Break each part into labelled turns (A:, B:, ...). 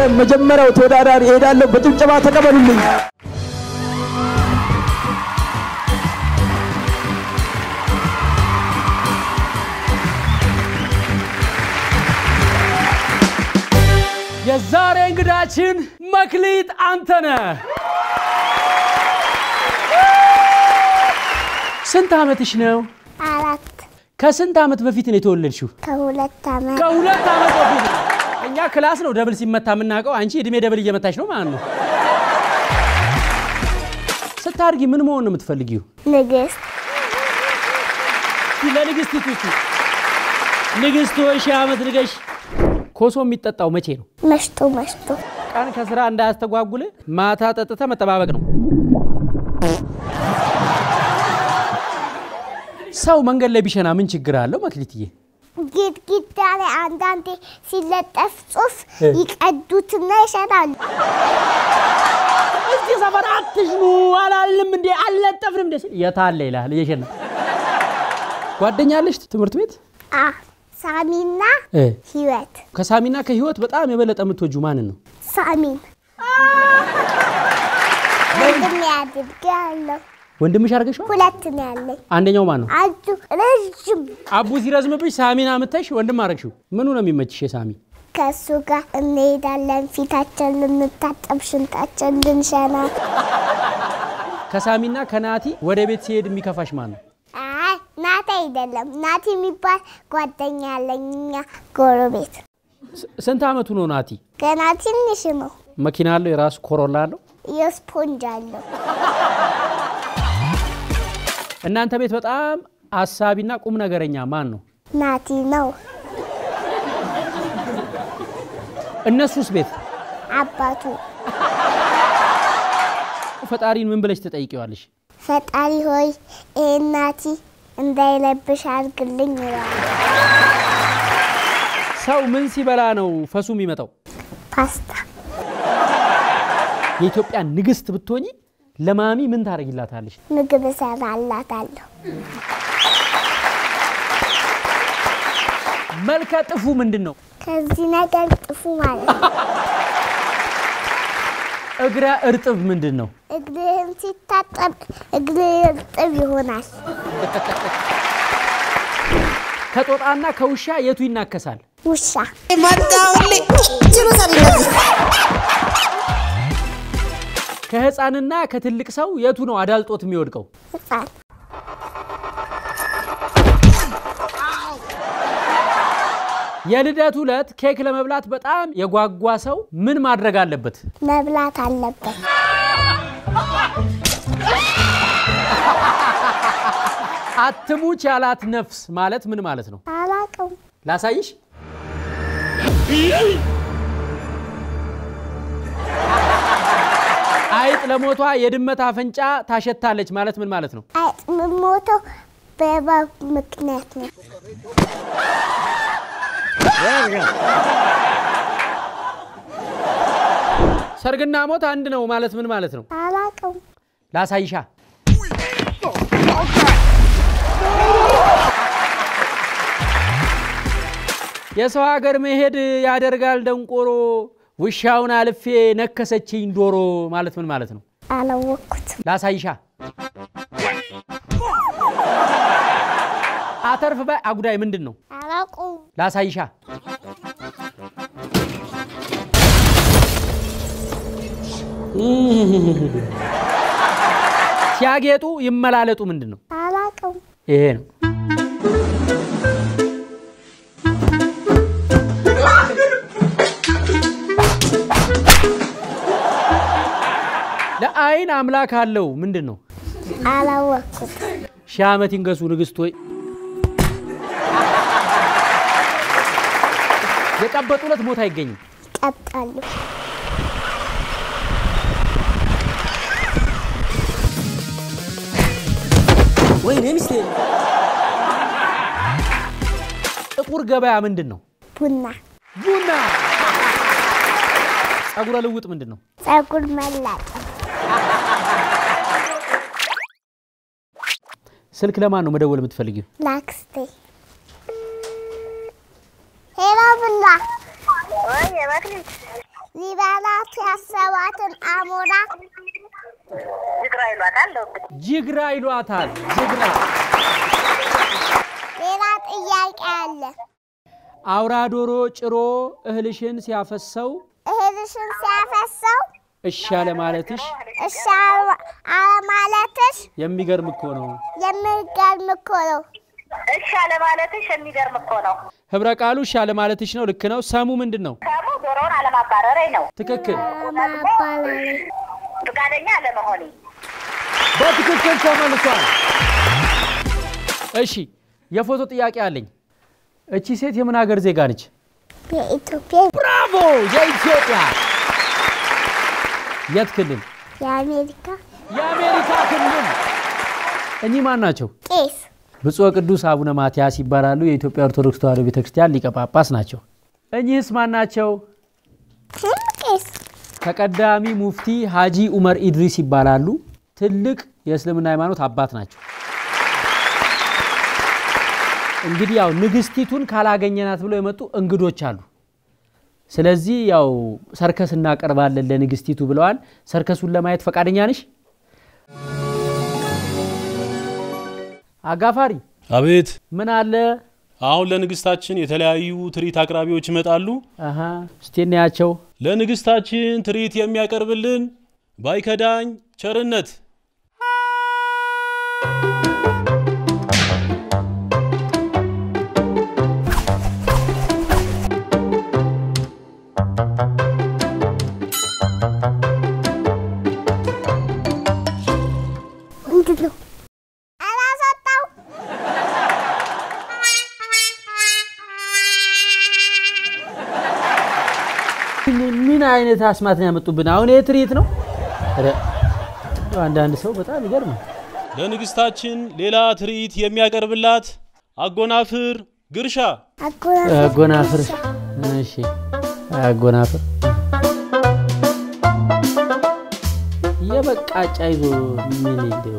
A: ወደ መጀመሪያው ተወዳዳሪ እሄዳለሁ። በጭብጨባ ተቀበሉልኝ።
B: የዛሬ እንግዳችን መክሊት አንተነህ ስንት ዓመትሽ ነው?
C: አራት
B: ከስንት ዓመት በፊት ነው የተወለድሽው?
C: ከሁለት ዓመት
B: ከሁለት ዓመት በፊት class ነው double ሲመታ የምናውቀው፣ አንቺ እድሜ double እየመታች ነው ማለት ነው። ስታድጊ ምን መሆን ነው የምትፈልጊው?
C: ንግስት
B: ለንግስት ቱቱ ንግስት ሆይ ሺህ ዓመት ንገሽ። ኮሶ የሚጠጣው መቼ ነው?
C: መሽቶ መሽቶ
B: ቀን ከስራ እንዳያስተጓጉል ማታ ጠጥተህ መጠባበቅ ነው። ሰው መንገድ ላይ ቢሸና ምን ችግር አለው? መክሊትዬ
C: ግድግዳ ላይ አንዳንዴ ሲለጠፍ ጽሑፍ
B: እ።
C: ይቀዱትና ይሸናሉ።
B: እዚህ ሰፈር አትሽኑ አላልንም እንዴ? አልለጠፍንም እንዴ? ሲል የታለ ይላል? እየሸና ጓደኛለሽ ትምህርት ቤት?
C: አ ሳሚና
B: እ።
C: ህይወት።
B: ከሳሚና ከህይወት በጣም የበለጠ የምትወጁ ማንን ነው?
C: ሳሚን። ያድርግ ያለው
B: ወንድምሽ አድርገሽዋል?
C: ሁለት ነው ያለኝ።
B: አንደኛው ማን ነው?
C: አንዱ ረዥም
B: አቡ ሲረዝምብሽ ሳሚን አምተሽ ወንድም አረግሽው። ምኑ ነው የሚመችሽ የሳሚ?
C: ከእሱ ጋር እንሄዳለን። ፊታችን ልንታጠብ፣ ሽንጣችን ልንሸና።
B: ከሳሚና ከናቲ ወደ ቤት ሲሄድ የሚከፋሽ ማን ነው?
C: አይ ናቲ አይደለም። ናቲ የሚባል ጓደኛ ያለኝ እኛ ጎረቤት።
B: ስንት አመቱ ነው ናቲ?
C: ገና ትንሽ ነው።
B: መኪና አለው? የራሱ ኮሮላ አለው?
C: የስፖንጅ አለው።
B: እናንተ ቤት በጣም አሳቢና ቁም ነገረኛ ማን ነው?
C: ናቲ ነው።
B: እነሱስ ቤት
C: አባቱ
B: ፈጣሪን ምን ብለሽ ትጠይቂዋለሽ?
C: ፈጣሪ ሆይ ይሄን ናቲ እንዳይለብሽ አድርግልኝ ይለዋል።
B: ሰው ምን ሲበላ ነው ፈሱ የሚመጣው?
C: ፓስታ
B: የኢትዮጵያ ንግስት ብትሆኚ ለማሚ ምን ታደርጊላታለሽ?
C: ምግብ እሰራላታለሁ።
B: መልከ ጥፉ ምንድን ነው?
C: ከዚህ ነገር ጥፉ ማለት ነው።
B: እግረ እርጥብ ምንድን ነው?
C: እግርህን ሲታጠብ እግርህ እርጥብ ይሆናል።
B: ከጦጣና ከውሻ የቱ ይናከሳል?
C: ውሻ
B: ከህፃንና ከትልቅ ሰው የቱ ነው አዳልጦት የሚወድቀው? የልደት ዕለት ኬክ ለመብላት በጣም የጓጓ ሰው ምን ማድረግ አለበት?
C: መብላት አለበት።
B: አትሙች ያላት ነፍስ ማለት ምን ማለት ነው?
C: አላቅም።
B: ላሳይሽ። አይጥ ለሞቷ የድመት አፍንጫ ታሸታለች ማለት ምን ማለት ነው?
C: አይጥ የምሞተው በእባብ ምክንያት ነው።
B: ሰርግና ሞት አንድ ነው ማለት ምን ማለት ነው?
C: አላቅም።
B: ላሳይሻ። የሰው ሀገር መሄድ ያደርጋል ደንቆሮ፣ ውሻውን አልፌ ነከሰችኝ ዶሮ ማለት ምን ማለት ነው?
C: አላወቅኩትም።
B: ላሳይሻ። አተርፍ ባይ አጉዳይ ምንድን ነው?
C: አላውቅም።
B: ላሳይሻ። ሲያጌጡ ይመላለጡ ምንድን ነው?
C: አላቅም።
B: ይሄ ነው። ለአይን አምላክ አለው ምንድን ነው?
C: አላወቅኩትም።
B: ሺህ ዓመት ይንገሱ ንግሥት ሆይ የቀበጡለት ሞት አይገኝም።
C: ይቀጣሉ።
B: ወይኔ ሚስቴ። ጥቁር ገበያ ምንድን ነው?
C: ቡና
B: ቡና። ጸጉረ ልውጥ ምንድን ነው?
C: ፀጉር መላጭ
B: ስልክ ለማን ነው መደወል የምትፈልጊው?
C: ላክስቴ ሄሎ ብላ ሊበላት ያሰባትን አሞራ
D: ጅግራ ይሏታል።
B: ጅግራ ይሏታል። ጅግራ
C: ሌላ ጥያቄ አለ።
B: አውራ ዶሮ ጭሮ እህልሽን ሲያፈሰው
C: እህልሽን ሲያፈሰው
B: እሺ አለ ማለትሽ
C: እሺ አለማለትሽ
B: የሚገርም እኮ ነው።
C: የሚገርም እኮ ነው።
D: እሺ አለ ማለትሽ የሚገርም እኮ ነው።
B: ህብረ ቃሉ እሺ አለ ማለትሽ ነው። ልክ ነው። ሰሙ ምንድን ነው?
D: ሰሙ ዶሮውን አለማባረሬ ነው።
B: ትክክል።
D: ፈቃደኛ አለመሆኔ
B: በትክክል ተመልሷል። እሺ የፎቶ ጥያቄ አለኝ። እቺ ሴት የምን ሀገር ዜጋ ነች?
C: የኢትዮጵያ
B: ብራቮ! የኢትዮጵያ የት ክልል?
C: የአሜሪካ
B: የአሜሪካ ክልል። እኚህ ማን ናቸው?
C: ቄስ
B: ብፁዕ ቅዱስ አቡነ ማትያስ ይባላሉ። የኢትዮጵያ ኦርቶዶክስ ተዋሕዶ ቤተክርስቲያን ሊቀ ጳጳስ ናቸው። እኚህስ ማን ናቸው?
C: ቄስ
B: ተቀዳሚ ሙፍቲ ሀጂ ኡመር ኢድሪስ ይባላሉ። ትልቅ የእስልምና ሃይማኖት አባት ናቸው። እንግዲህ ያው ንግስቲቱን ካላገኘናት ብለው የመጡ እንግዶች አሉ። ስለዚህ ያው ሰርከስ እናቀርባለን ለንግስቲቱ ብለዋል። ሰርከሱን ለማየት ፈቃደኛ ነሽ? አጋፋሪ
E: አቤት
B: ምን አለ?
E: አሁን ለንግስታችን የተለያዩ ትርኢት አቅራቢዎች ይመጣሉ።
B: እስቲ እናያቸው።
E: ለንግስታችን ትርኢት የሚያቀርብልን ባይከዳኝ ቸርነት
B: አይነት አስማት ነው ያመጡብን? አሁን ይሄ ትርኢት ነው። አንዳንድ ሰው በጣም ይገርም።
E: ለንግስታችን ሌላ ትርኢት የሚያቀርብላት አጎናፍር ግርሻ
B: አጎናፍር። እሺ አጎናፍር የበቃጫ ይዞ ምን እንደው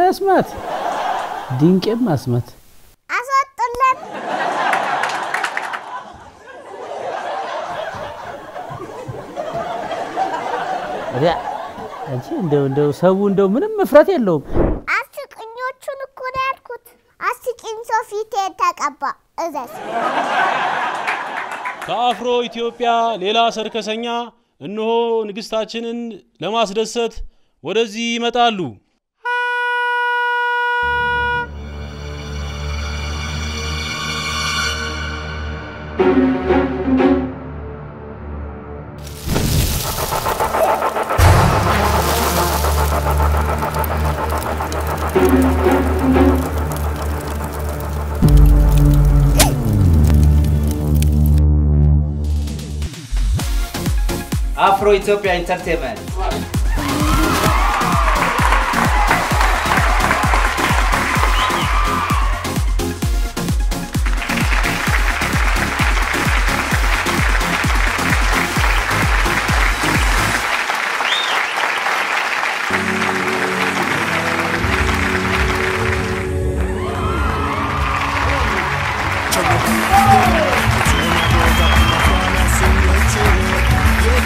B: አስማት ድንቄም አስማት
C: አስወጡልን።
B: እንደው እንደው ሰው እንደው ምንም እፍረት የለውም።
C: አስቂኞቹን እኮ ነው ያልኩት። አስቂኝ ሰው ፊቴን ተቀባ እዘዝ
E: ከአፍሮ ኢትዮጵያ ሌላ ሰርከሰኛ እነሆ ንግስታችንን ለማስደሰት ወደዚህ ይመጣሉ። Afro Ethiopia Entertainment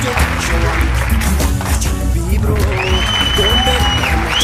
F: አፍሮ ኢትዮጵያ ኢንተርቴንመንት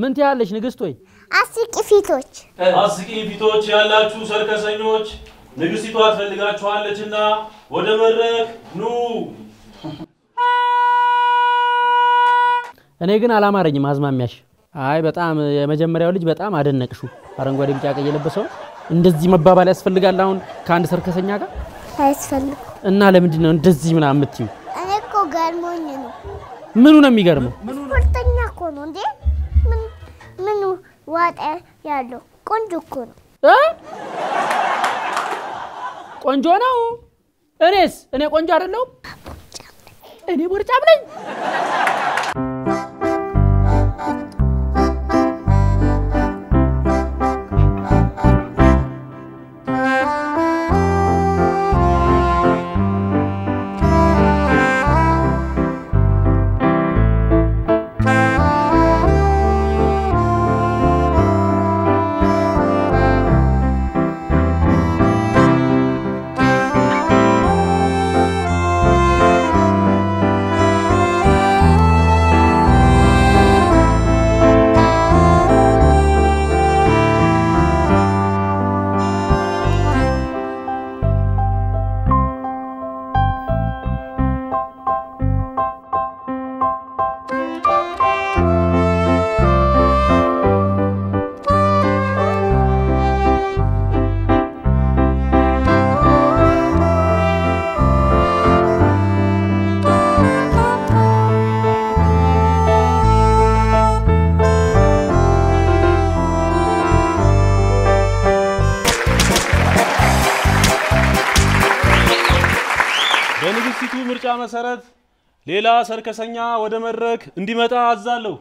B: ምን ትያለሽ ንግስት? ወይ
C: አስቂ ፊቶች
E: አስቂኝ ፊቶች ያላችሁ ሰርከሰኞች ንግስቲቷ ትፈልጋችኋለችና ወደ መድረክ ኑ።
B: እኔ ግን አላማረኝም አዝማሚያሽ። አይ በጣም የመጀመሪያው ልጅ በጣም አደነቅሹ። አረንጓዴ ቢጫ ቀይ የለበሰው እንደዚህ መባባል ያስፈልጋል አሁን ከአንድ ሰርከሰኛ ጋር
A: አያስፈልግም።
B: እና ለምንድን ነው እንደዚህ ምናምን የምትዩ?
A: እኔ እኮ ገርሞኝ ነው።
B: ምኑ ነው የሚገርመው?
A: ስፖርተኛ እኮ ነው እንዴ! ምን ዋጠ ያለው ቆንጆ እኮ ነው።?
B: ቆንጆ ነው። እኔስ እኔ ቆንጆ አይደለሁም? እኔ ቦርጫም ነኝ።
E: ምርጫ መሰረት ሌላ ሰርከሰኛ ወደ መድረክ እንዲመጣ አዛለሁ።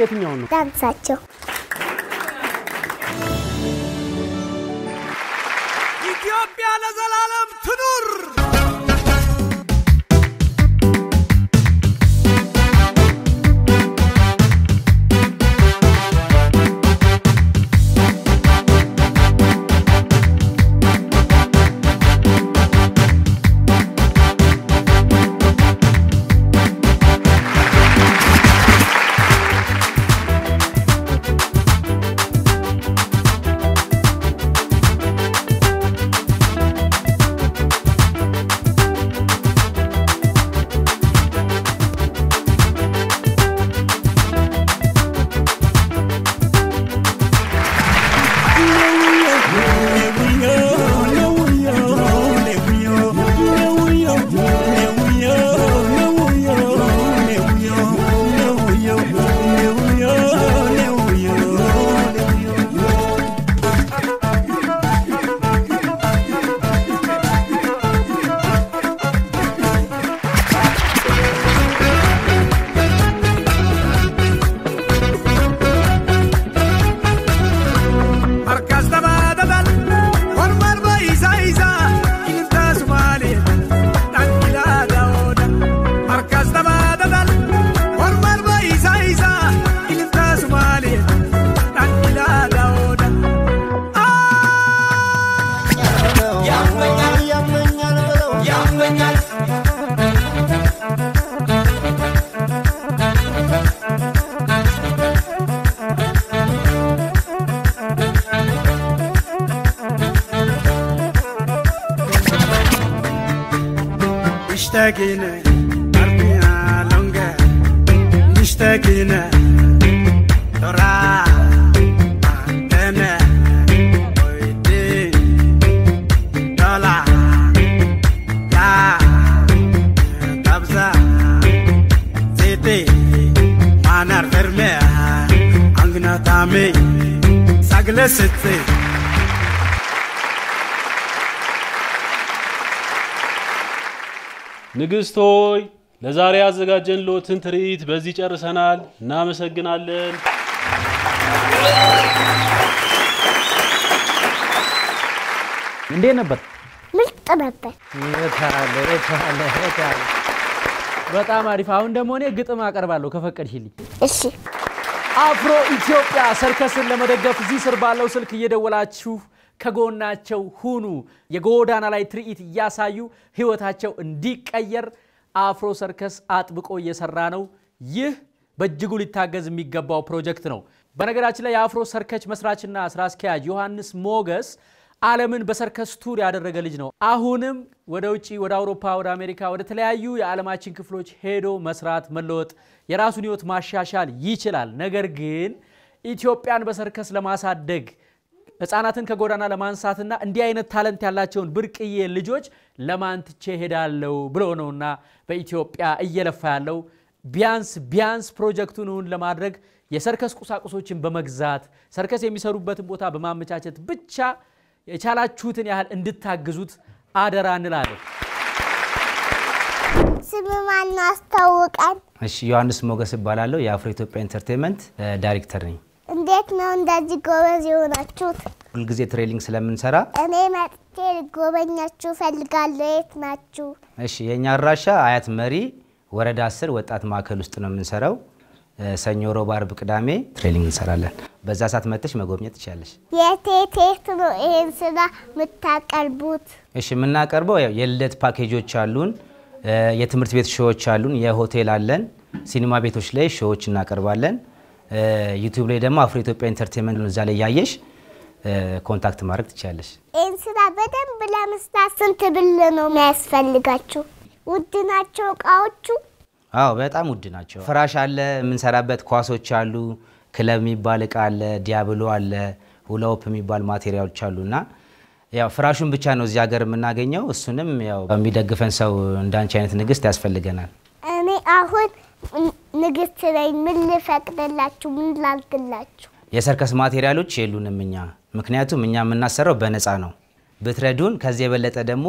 B: የትኛውን ነው?
A: ዳንሳቸው
G: na taamee
H: sagalee
E: ንግሥት ሆይ ለዛሬ አዘጋጀን ሎትን ትርኢት በዚህ ጨርሰናል። እናመሰግናለን።
B: እንዴ ነበር?
C: ምርጥ ነበር።
B: በጣም አሪፍ። አሁን ደግሞ እኔ ግጥም አቀርባለሁ ከፈቀድሽልኝ።
C: እሺ
B: አፍሮ ኢትዮጵያ ሰርከስን ለመደገፍ እዚህ ስር ባለው ስልክ እየደወላችሁ ከጎናቸው ሁኑ። የጎዳና ላይ ትርኢት እያሳዩ ህይወታቸው እንዲቀየር አፍሮ ሰርከስ አጥብቆ እየሰራ ነው። ይህ በእጅጉ ሊታገዝ የሚገባው ፕሮጀክት ነው። በነገራችን ላይ የአፍሮ ሰርከስ መስራችና ስራ አስኪያጅ ዮሐንስ ሞገስ ዓለምን በሰርከስ tour ያደረገ ልጅ ነው። አሁንም ወደ ውጭ ወደ አውሮፓ፣ ወደ አሜሪካ፣ ወደ ተለያዩ የዓለማችን ክፍሎች ሄዶ መስራት፣ መለወጥ፣ የራሱን ህይወት ማሻሻል ይችላል። ነገር ግን ኢትዮጵያን በሰርከስ ለማሳደግ ህፃናትን ከጎዳና ለማንሳትና እንዲህ አይነት talent ያላቸውን ብርቅዬ ልጆች ለማን ትቼ ሄዳለሁ ብሎ ነውና በኢትዮጵያ እየለፋ ያለው ቢያንስ ቢያንስ ፕሮጀክቱን እውን ለማድረግ የሰርከስ ቁሳቁሶችን በመግዛት ሰርከስ የሚሰሩበትን ቦታ በማመቻቸት ብቻ የቻላችሁትን ያህል እንድታግዙት አደራ እንላለን።
C: ስም ማነው? አስታውቀን።
I: እሺ ዮሐንስ ሞገስ እባላለሁ። የአፍሮ ኢትዮጵያ ኢንተርቴንመንት ዳይሬክተር ነኝ።
C: እንዴት ነው እንደዚህ ጎበዝ የሆናችሁት?
I: ሁልጊዜ training ስለምንሰራ
C: እኔ መጥቼ ልጎበኛችሁ እፈልጋለሁ። የት ናችሁ?
I: እሺ የእኛ አድራሻ አያት መሪ ወረዳ 10 ወጣት ማዕከል ውስጥ ነው የምንሰራው። ሰኞ፣ ሮብ፣ አርብ፣ ቅዳሜ training እንሰራለን። በዛ ሰዓት መጥተሽ መጎብኘት ትችላለሽ።
C: የት የት ነው ይሄን ስራ የምታቀርቡት?
I: እሺ የምናቀርበው ያው የልደት ፓኬጆች አሉን፣ የትምህርት ቤት show ዎች አሉን፣ የሆቴል አለን፣ ሲኒማ ቤቶች ላይ show ዎች እናቀርባለን። ዩቲዩብ ላይ ደግሞ አፍሮ ኢትዮጵያ ኢንተርቴንመንት እዛ ላይ ያየሽ contact ማድረግ ትችላለሽ።
C: ይህን ስራ በደንብ ለመስራት ስንት ብር ነው የሚያስፈልጋችሁ? ውድ ናቸው እቃዎቹ?
I: አዎ በጣም ውድ ናቸው። ፍራሽ አለ፣ የምንሰራበት ኳሶች አሉ፣ ክለብ የሚባል እቃ አለ፣ diabolo አለ፣ hula hoop የሚባል material ኦች አሉ እና ያው ፍራሹን ብቻ ነው እዚህ ሀገር የምናገኘው። እሱንም ያው የሚደግፈን ሰው እንዳንቺ አይነት ንግስት ያስፈልገናል።
C: እኔ አሁን ንግስት ነኝ። ምን ልፈቅድላችሁ? ምን ላድርግላችሁ?
I: የሰርከስ material ኦች የሉንም እኛ፣ ምክንያቱም እኛ የምናሰራው በነፃ ነው። ብትረዱን ከዚህ የበለጠ ደግሞ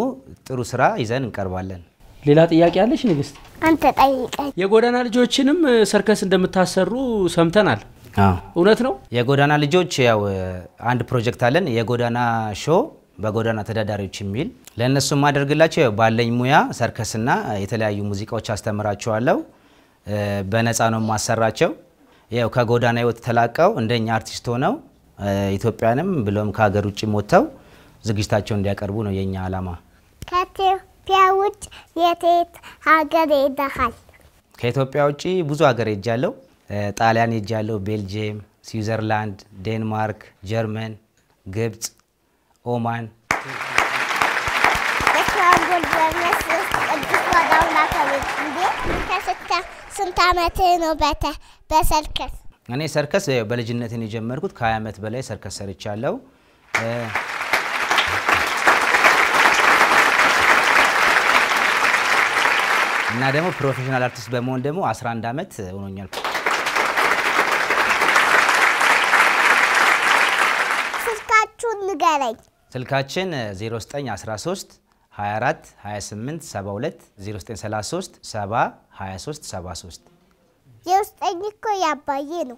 I: ጥሩ ስራ ይዘን እንቀርባለን።
B: ሌላ ጥያቄ ያለሽ ንግስት?
C: አንተ ጠይቀኝ።
B: የጎዳና ልጆችንም እ፣ ሰርከስ እንደምታሰሩ ሰምተናል።
I: አዎ
B: እውነት ነው?
I: የጎዳና ልጆች ያው አንድ ፕሮጀክት አለን፣ የጎዳና ሾው በጎዳና ተዳዳሪዎች የሚል ለእነሱ የማደርግላቸው ያው ባለኝ ሙያ ሰርከስና የተለያዩ ሙዚቃዎች አስተምራቸዋለሁ። በነፃ ነው የማሰራቸው። ያው ከጎዳና ህይወት ተላቀው እንደኛ አርቲስት ሆነው ኢትዮጵያንም ብሎም ከሀገር ውጭ ወጥተው ዝግጅታቸውን እንዲያቀርቡ ነው የኛ ዓላማ።
C: ከኢትዮጵያ ውጭ የት ሀገር ሄደሃል?
I: ከኢትዮጵያ ውጭ ብዙ ሀገር ሄጃለሁ። ጣሊያን ሄጃለሁ፣ ቤልጅየም፣ ስዊዘርላንድ፣ ዴንማርክ፣ ጀርመን፣ ግብፅ፣ ኦማን
C: ስንት ዓመትህ ነው በተ በሰርከስ
I: እኔ ሰርከስ በልጅነቴ የጀመርኩት ከ20 ዓመት በላይ ሰርከስ ሰርቻለሁ። እና ደግሞ professional አርቲስት በመሆን ደግሞ 11 ዓመት ሆኖኛል።
C: ስልካችሁን ንገረኝ።
I: ስልካችን 0913 24 28 72 0933 70 23 73
C: የውስጠኝ እኮ ያባዬ ነው።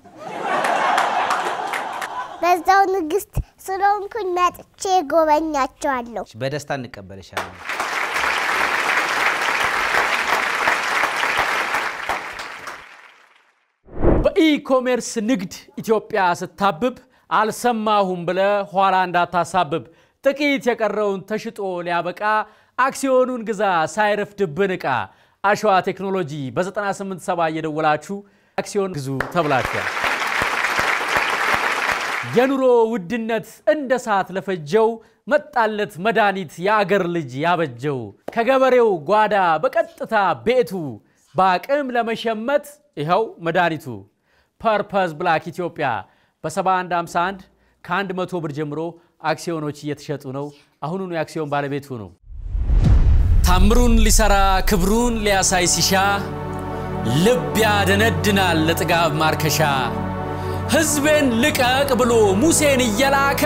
C: በዛው ንግስት ስለሆንኩኝ መጥቼ ጎበኛቸዋለሁ።
I: በደስታ እንቀበልሻለን።
B: በኢኮሜርስ ንግድ ኢትዮጵያ ስታብብ አልሰማሁም ብለ ኋላ እንዳታሳብብ። ጥቂት የቀረውን ተሽጦ ሊያበቃ አክሲዮኑን ግዛ ሳይረፍድብን ዕቃ። አሸዋ ቴክኖሎጂ በ987 እየደወላችሁ አክሲዮን ግዙ ተብላችኋል። የኑሮ ውድነት እንደ ሰዓት ለፈጀው መጣለት መድኃኒት የአገር ልጅ ያበጀው ከገበሬው ጓዳ በቀጥታ ቤቱ በአቅም ለመሸመት ይኸው መድኃኒቱ ፐርፐዝ ብላክ ኢትዮጵያ በ7151 ከ100 ብር ጀምሮ አክሲዮኖች እየተሸጡ ነው። አሁኑኑ የአክሲዮን ባለቤቱ ነው። ታምሩን ሊሰራ ክብሩን ሊያሳይ ሲሻ ልብ ያደነድናል ለጥጋብ ማርከሻ ሕዝቤን ልቀቅ ብሎ ሙሴን እየላከ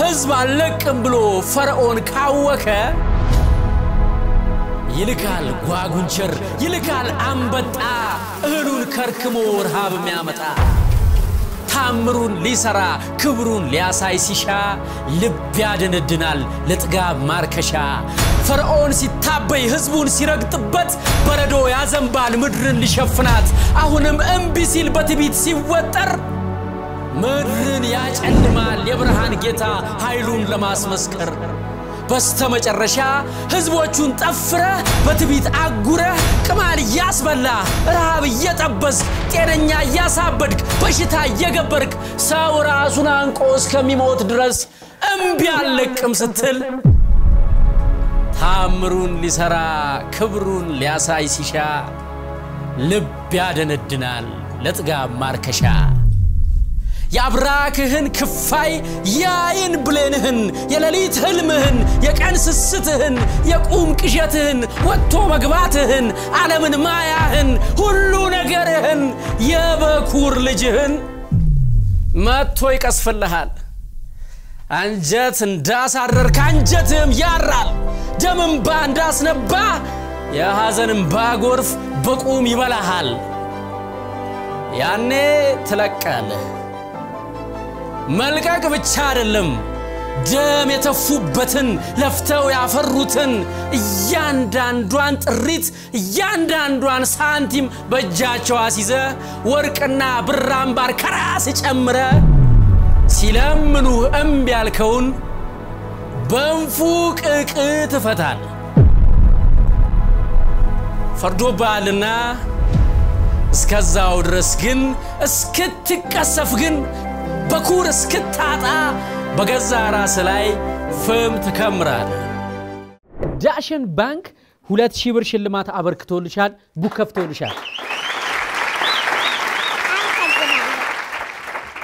B: ሕዝብ አልለቅም ብሎ ፈርዖን ካወከ ይልካል ጓጉንቸር ይልካል አንበጣ እህሉን ከርክሞ ረሃብ የሚያመጣ ታምሩን ሊሰራ ክብሩን ሊያሳይ ሲሻ ልብ ያደነድናል ለጥጋብ ማርከሻ። ፈርዖን ሲታበይ ሕዝቡን ሲረግጥበት በረዶ ያዘንባል ምድርን ሊሸፍናት። አሁንም እምቢ ሲል በትቢት ሲወጠር ምድርን ያጨልማል የብርሃን ጌታ ኃይሉን ለማስመስከር በስተመጨረሻ ሕዝቦቹን ጠፍረህ በትቢት አጉረህ ቅማል እያስበላ ረሃብ እየጠበስክ ጤነኛ እያሳበድክ በሽታ እየገበርክ ሰው ራሱን አንቆ እስከሚሞት ድረስ እምቢ አልለቅም ስትል ታምሩን ሊሰራ ክብሩን ሊያሳይ ሲሻ ልብ ያደነድናል ለጥጋብ ማርከሻ የአብራክህን ክፋይ ያይን ብሌንህን የሌሊት ህልምህን የቀን ስስትህን የቁም ቅዠትህን ወጥቶ መግባትህን ዓለምን ማያህን ሁሉ ነገርህን የበኩር ልጅህን መጥቶ ይቀስፍልሃል። አንጀት እንዳሳረር ከአንጀትህም ያራል። ደም እምባ እንዳስነባ የሐዘን እምባ ጎርፍ በቁም ይበላሃል። ያኔ ትለቃለህ። መልቀቅ ብቻ አይደለም፣ ደም የተፉበትን ለፍተው ያፈሩትን እያንዳንዷን ጥሪት እያንዳንዷን ሳንቲም በእጃቸው አስይዘ ወርቅና ብር አምባር ከራስ ጨምረ ሲለምኑ እምቢ ያልከውን በንፉቅቅ ትፈታል። ፈርዶብሃልና እስከዛው ድረስ ግን እስክትቀሰፍ ግን በኩር እስክታጣ በገዛ ራስ ላይ ፍም ትከምራለህ። ዳሽን ባንክ ሁለት ሺህ ብር ሽልማት አበርክቶልሻል። book ከፍቶልሻል።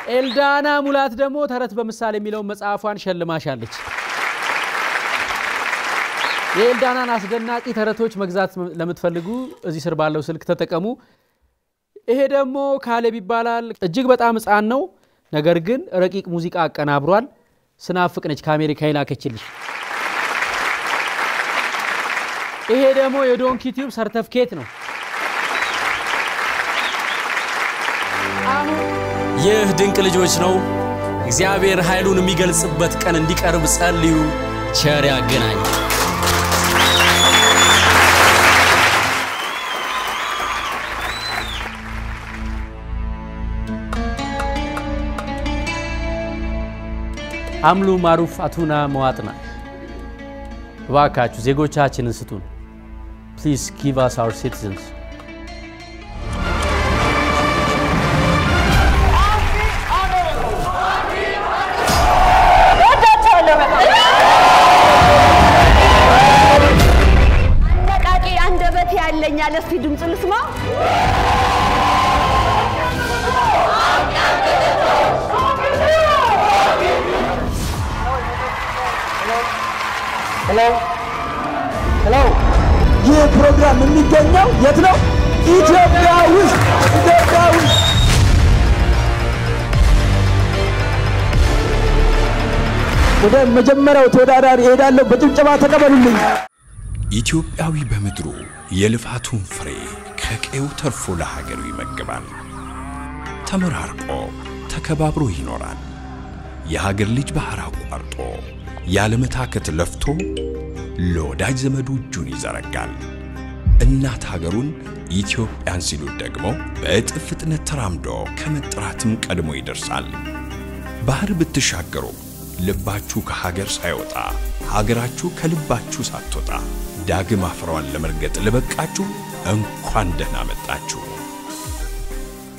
B: ኤልዳና ሙላት ደግሞ ተረት በምሳሌ የሚለውን መጽሐፏን ሸልማሻለች። የኤልዳናን አስደናቂ ተረቶች መግዛት ለምትፈልጉ እዚህ ስር ባለው ስልክ ተጠቀሙ። ይሄ ደግሞ ካሌብ ይባላል። እጅግ በጣም ሕፃን ነው፣ ነገር ግን ረቂቅ ሙዚቃ አቀናብሯል። ስናፍቅ ነች ከአሜሪካ ይላከችልሽ። ይሄ ደግሞ የዶንኪ ቲዩብ ሰርተፍኬት ነው። ይህ ድንቅ ልጆች ነው። እግዚአብሔር ኃይሉን የሚገልጽበት ቀን እንዲቀርብ ጸልዩ። ቸር ያገናኝ። አምሉ ማሩፍ አቱና መዋጥና እባካችሁ ዜጎቻችንን ስጡን። ፕሊዝ ጊቭ አስ አወር ሲቲዝንስ
A: ይህ ፕሮግራም የሚገኘው የት ነው? ኢትዮጵያ ውስጥ ኢትዮጵያ ውስጥ ወደ መጀመሪያው ተወዳዳሪ እሄዳለሁ። በጭብጨባ ተቀበሉልኝ።
J: ኢትዮጵያዊ በምድሩ የልፋቱን ፍሬ ከቀዩ ተርፎ ለሀገሩ ይመግባል። ተመራርቆ ተከባብሮ ይኖራል። የሀገር ልጅ ባህር አቋርጦ ያለመታከት ለፍቶ ለወዳጅ ዘመዱ እጁን ይዘረጋል። እናት ሀገሩን ኢትዮጵያን ሲሉት ደግሞ በእጥፍ ፍጥነት ተራምዶ ከመጥራትም ቀድሞ ይደርሳል። ባህር ብትሻገሩ ልባችሁ ከሀገር ሳይወጣ ሀገራችሁ ከልባችሁ ሳትወጣ ዳግም አፍሯን ለመርገጥ ለበቃችሁ እንኳን ደህና መጣችሁ።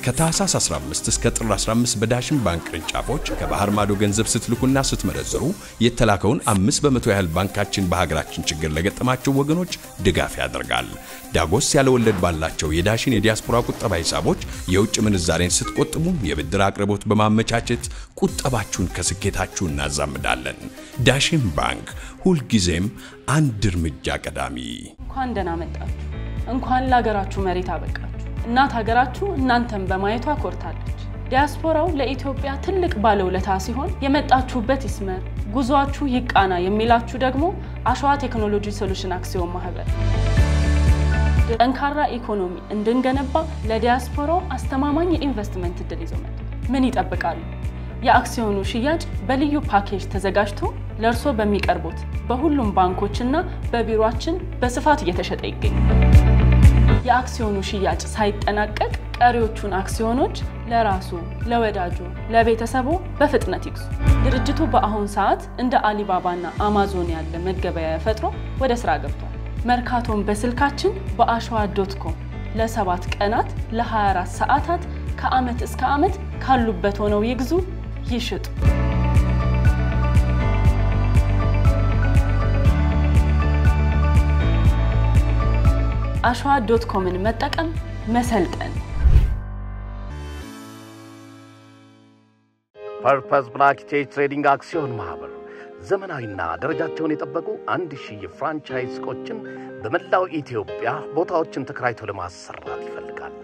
J: ከታህሳስ 15 እስከ ጥር 15 በዳሽን ባንክ ቅርንጫፎች ከባህር ማዶ ገንዘብ ስትልኩና ስትመነዝሩ የተላከውን አምስት በመቶ ያህል ባንካችን በሀገራችን ችግር ለገጠማቸው ወገኖች ድጋፍ ያደርጋል። ዳጎስ ያለ ወለድ ባላቸው የዳሽን የዲያስፖራ ቁጠባ ሂሳቦች የውጭ ምንዛሬን ስትቆጥቡ የብድር አቅርቦት በማመቻቸት ቁጠባችሁን ከስኬታችሁ እናዛምዳለን። ዳሽን ባንክ ሁልጊዜም አንድ እርምጃ ቀዳሚ።
K: እንኳን ደህና መጣችሁ። እንኳን ለሀገራችሁ መሬት አበቃችሁ። እናት ሀገራችሁ እናንተን በማየቷ ኮርታለች። ዲያስፖራው ለኢትዮጵያ ትልቅ ባለውለታ ሲሆን የመጣችሁበት ይስመር፣ ጉዟችሁ ይቃና የሚላችሁ ደግሞ አሸዋ ቴክኖሎጂ ሶሉሽን አክሲዮን ማህበር ጠንካራ ኢኮኖሚ እንድንገነባ ለዲያስፖራው አስተማማኝ የኢንቨስትመንት እድል ይዞ መጥቷል። ምን ይጠብቃሉ? የአክሲዮኑ ሽያጭ በልዩ ፓኬጅ ተዘጋጅቶ ለእርሶ በሚቀርቡት በሁሉም ባንኮችና በቢሮአችን በስፋት እየተሸጠ ይገኛል። የአክሲዮኑ ሽያጭ ሳይጠናቀቅ ቀሪዎቹን አክሲዮኖች ለራሱ፣ ለወዳጁ፣ ለቤተሰቡ በፍጥነት ይግዙ። ድርጅቱ በአሁን ሰዓት እንደ አሊባባና አማዞን ያለ መገበያያ ፈጥሮ ወደ ስራ ገብቷል። መርካቶን በስልካችን በአሸዋ dot com ለሰባት ቀናት ለ24 ሰዓታት ከዓመት እስከ ዓመት ካሉበት ሆነው ይግዙ፣ ይሽጡ። አሸዋ dot com ን መጠቀም መሰልጠን
L: Purpose Black ETH Trading አክሲዮን ማህበር ዘመናዊና ደረጃቸውን የጠበቁ አንድ ሺህ የ franchise ሱቆችን በመላው ኢትዮጵያ ቦታዎችን ተከራይቶ ለማሰራት ይፈልጋል።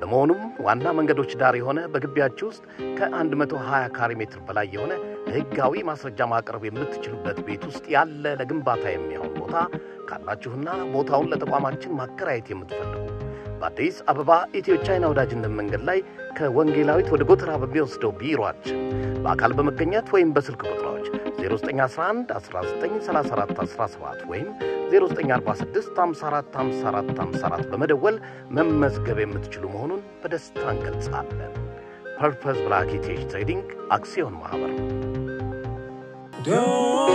L: በመሆኑም ዋና መንገዶች ዳር የሆነ በግቢያችሁ ውስጥ ከ120 ካሬ ሜትር በላይ የሆነ ሕጋዊ ማስረጃ ማቅረብ የምትችሉበት ቤት ውስጥ ያለ ለግንባታ የሚሆን ቦታ ካላችሁና ቦታውን ለተቋማችን ማከራየት የምትፈልጉ በአዲስ አበባ ኢትዮ ቻይና ወዳጅነት መንገድ ላይ ከወንጌላዊት ወደ ጎተራ በሚወስደው ቢሮአችን በአካል በመገኘት ወይም በስልክ ቁጥሮች 0911 1934 17 ወይም 0946 54 54 54 በመደወል መመዝገብ የምትችሉ መሆኑን በደስታ እንገልጻለን። purpose-bracket trading Aksiyon Mağaları. Don't